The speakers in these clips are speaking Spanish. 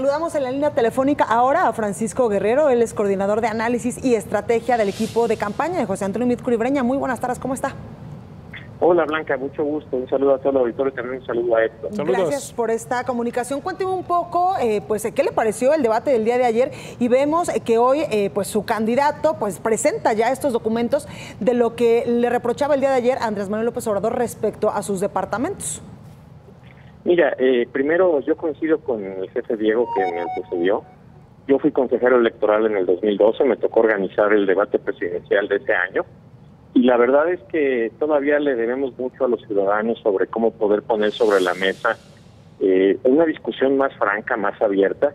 Saludamos en la línea telefónica ahora a Francisco Guerrero, él es coordinador de análisis y estrategia del equipo de campaña de José Antonio Mitcuribreña. Muy buenas tardes, ¿cómo está? Hola Blanca, mucho gusto. Un saludo a todo el auditorio y también un saludo a esto. Gracias por esta comunicación. Cuénteme un poco, eh, pues, ¿qué le pareció el debate del día de ayer? Y vemos que hoy, eh, pues, su candidato, pues, presenta ya estos documentos de lo que le reprochaba el día de ayer a Andrés Manuel López Obrador respecto a sus departamentos. Mira, eh, primero yo coincido con el jefe Diego que me antecedió. Yo fui consejero electoral en el 2012, me tocó organizar el debate presidencial de ese año y la verdad es que todavía le debemos mucho a los ciudadanos sobre cómo poder poner sobre la mesa eh, una discusión más franca, más abierta.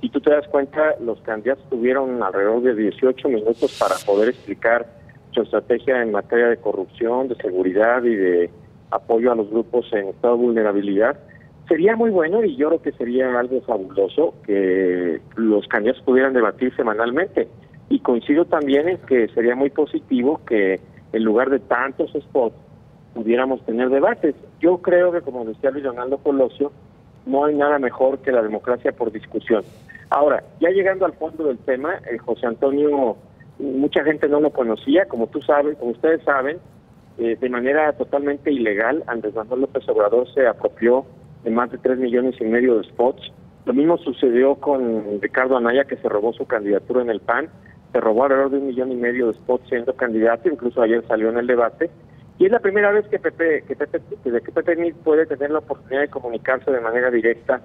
Y tú te das cuenta, los candidatos tuvieron alrededor de 18 minutos para poder explicar su estrategia en materia de corrupción, de seguridad y de apoyo a los grupos en estado de vulnerabilidad sería muy bueno y yo creo que sería algo fabuloso que los candidatos pudieran debatir semanalmente. Y coincido también en que sería muy positivo que en lugar de tantos spots pudiéramos tener debates. Yo creo que, como decía Luis Ronaldo Colosio, no hay nada mejor que la democracia por discusión. Ahora, ya llegando al fondo del tema, el José Antonio, mucha gente no lo conocía, como tú sabes, como ustedes saben, eh, de manera totalmente ilegal, Andrés Manuel López Obrador se apropió de más de 3 millones y medio de spots. Lo mismo sucedió con Ricardo Anaya, que se robó su candidatura en el PAN, se robó alrededor de un millón y medio de spots siendo candidato, incluso ayer salió en el debate. Y es la primera vez que Pepe, que Pepe, que Pepe puede tener la oportunidad de comunicarse de manera directa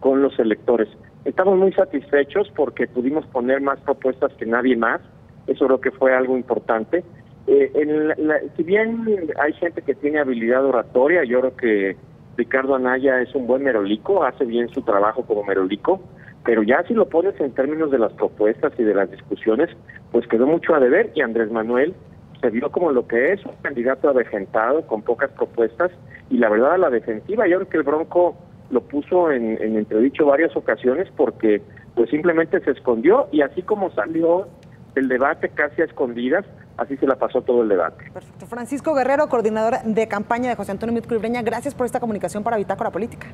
con los electores. Estamos muy satisfechos porque pudimos poner más propuestas que nadie más. Eso creo que fue algo importante. Eh, en si bien hay gente que tiene habilidad oratoria, yo creo que Ricardo Anaya es un buen merolico, hace bien su trabajo como merolico, pero ya si lo pones en términos de las propuestas y de las discusiones, pues quedó mucho a deber y Andrés Manuel se vio como lo que es, un candidato avejentado con pocas propuestas y la verdad a la defensiva, yo creo que el Bronco lo puso en, en entredicho varias ocasiones porque pues simplemente se escondió y así como salió el debate casi a escondidas, así se la pasó todo el debate. Perfecto. Francisco Guerrero, coordinador de campaña de José Antonio Mitcuribreña, gracias por esta comunicación para Bitácora Política.